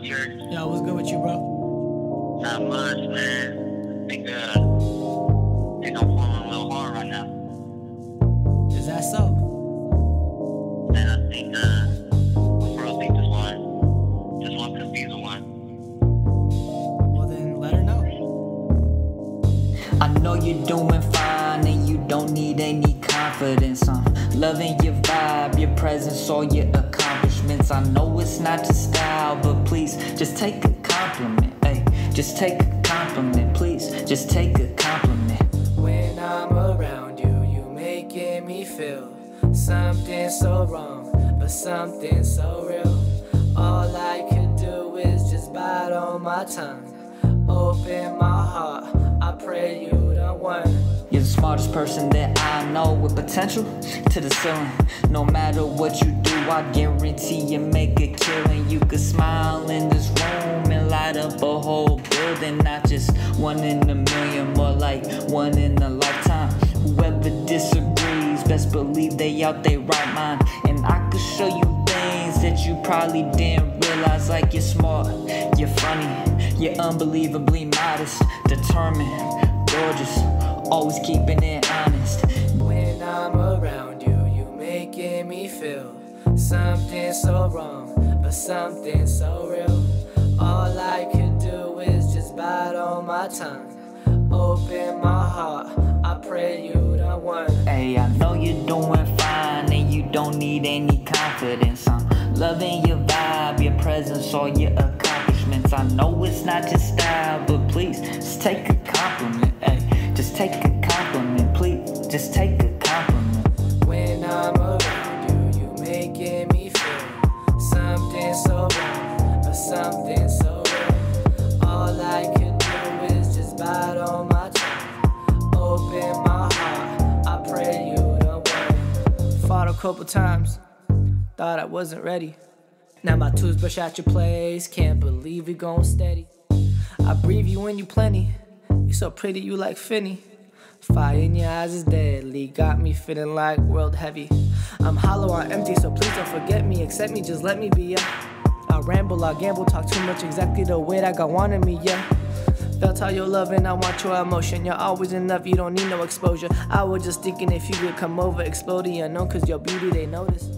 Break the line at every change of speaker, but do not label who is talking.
Yo, what's good with you, bro?
Not much, man. I think, uh, I think I'm falling a little hard right now.
Is that so?
And I think, uh, the girl think this one, this one could be the one.
Well, then let her know.
I know you're doing fine and you don't need any confidence. I'm loving your vibe, your presence, all your accomplishments. I know it's not your style, but please just take a compliment. Hey, just take a compliment, please. Just take a compliment.
When I'm around you, you making me feel something so wrong, but something so real. All I could do is just bite on my tongue, open my heart. I pray you the one.
You're the smartest person that I know with potential to the ceiling. No matter what you do, I guarantee you make a killing. You could smile in this room and light up a whole building, not just one in a million, more like one in a lifetime. Whoever disagrees, best believe they out they right mind. And I could show you things that you probably didn't realize, like you're smart, you're funny, you're unbelievably modest, determined, gorgeous, always keeping it honest.
When I'm around you, you making me feel something so wrong, but something so real. All I could do is just bite on my tongue, open my heart. I pray you the one.
Hey, I know you're doing fine and you don't need any confidence. I'm loving your vibe, your presence, all your accomplishments. I know it's not your style, but please just take a compliment. Take a compliment, please. Just take a compliment.
When I'm around you, you making me feel something so wrong, but something so real. All I could do is just bite on my tongue, open my heart. I pray you the one. Fought a couple times, thought I wasn't ready. Now my toothbrush at your place, can't believe we going steady. I breathe you in you plenty. You so pretty, you like Finney. Fire in your eyes is deadly, got me feeling like world heavy. I'm hollow, I'm empty, so please don't forget me. Accept me, just let me be ya. I ramble, I gamble, talk too much, exactly the way that God wanted me, yeah. That's how your love and I want your emotion. You're always enough, you don't need no exposure. I was just thinking if you could come over, explode the unknown, cause your beauty they notice.